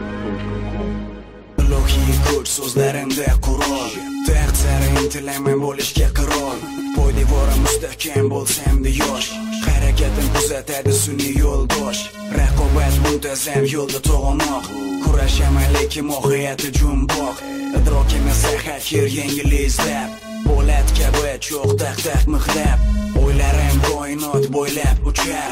www.rap.com Ilohiy kuch so'zlarimda qurol Taxt sari intilaman bo'lishga qirol Poydevorim mustahkam bo'lsam-da yosh Harakatim kuzatadi e sun'iy yo'ldosh Raqobat muntazam yo'lda to'g'anoq Kurashaman e e lekin mohiyati jumboq idrokim esa yer yengil izlab bo'lat kabi cho'q taq-taq mixlab O'ylarim koinot bo'ylab uchar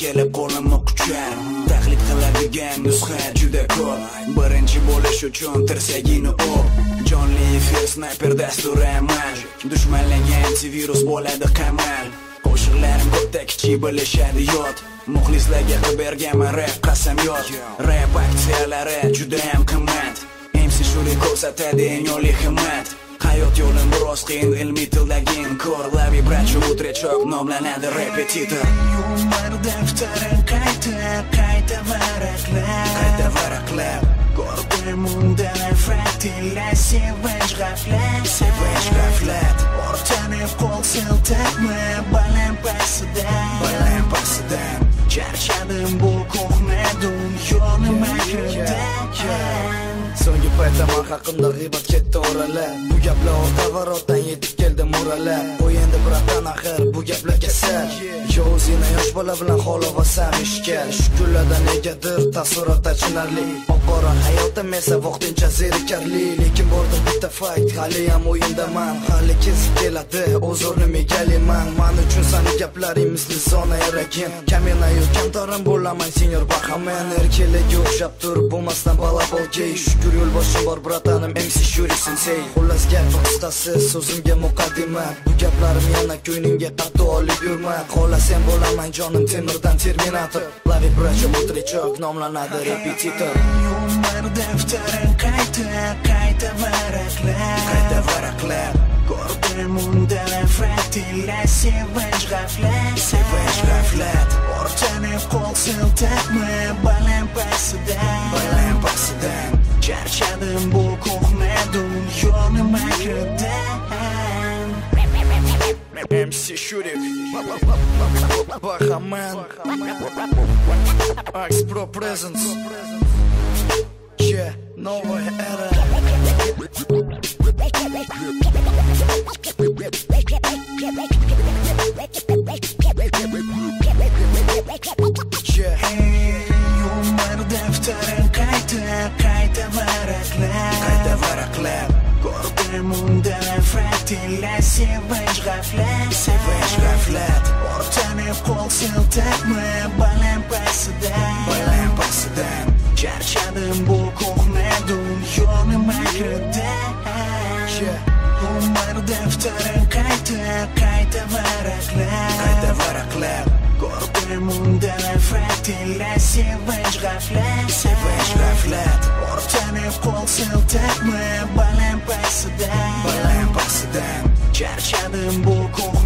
kelib qo'limni quchar. Taqlid qiladigan nusxa juda ko'p. Birinchi bo'lish uchun tirsagini o'p. Jonli efir snayper dasturi amal. Dushmanlarga antivirus bo'ladi qamal. Qo'shiqlarim katta kichik bilishadi yod. Muxlislarga qilib berganman rap qasamyod Rap aksiyalari juda ham qimmat. MC Shuri ko'rsatadi eng oliy himmat. Hayot yo'lim biroz qiyin ilmiy tildagin ko'r Labi brachu utrechok nomlanadi repetitor Yumar daftarim qayta, qayta varaqlab Qayta varaqlab Ko'rdim unda nafratlar, sevinch g'aflat Sevinch g'aflat O'rtanib qo'l siltabmi baland pastidan Baland pastidan Charchadim bu aytaman haqimda g'iybat ketdi o'ralab Bu gaplar o'rta varotdan yetib keldi mo'ralab Qo'y endi bratan axir bu gaplar kasal Yo o'zingni yosh bola bilan xolavasam ishga Shu kunlarda negadir taassurotda achinarli bora hayotim esa vaqtincha zerikarli Lekin bordir bitta fakt. Haliyam o'yindaman Hali kesib keladi o'z o'rnim egaliman Man uchun sani gaplaring misli zona eragin Kaminayu kamtarim bo'laman senyor bahamen Erkalaga o'xshab turib bo'lmasdan bala bolgay Shukur yo'lboshim bor bratanim MC Shuri sensey Xullas gap qisqasi so'zimga muqaddima. Bu gaplarim yana ko'nglingga qattiq olib yurma. Xola bo'laman jonim temirdan terminator. Lavi bracho mutrichok nomlanadi repetitor Yumar daftarim qayta, qayta varaqlab Qayta varaqlab Ko'rdim unda nafratlar, sevinch g'aflat Sevinch g'aflat O'rtanib qo'l siltabmi baland pastidan Baland pastidan Charchadim bu ko'hna dunyoni MC Shurik Bahaman Ax Pro Presence Yeah, новая эра Yeah, Yumar daftarim qayta, qayta varaqlab Qayta varaqlab Ko'rdim unda nafratlar, sevinch g'aflat Sevish g'aflat O'rtanib qo'l siltabmi baland pastidan Baland pastidan Charchadim bu ko'hna dunyoni makrida Umr Umar qayta, qayta varaqlab Qayta varaqlab Ko'rdim unda nafratlar, sevish g'aflat Sevish g'aflat O'rtanib qo'l siltabmi baland pastidan Baland pastidan Charchadim bu ko'hna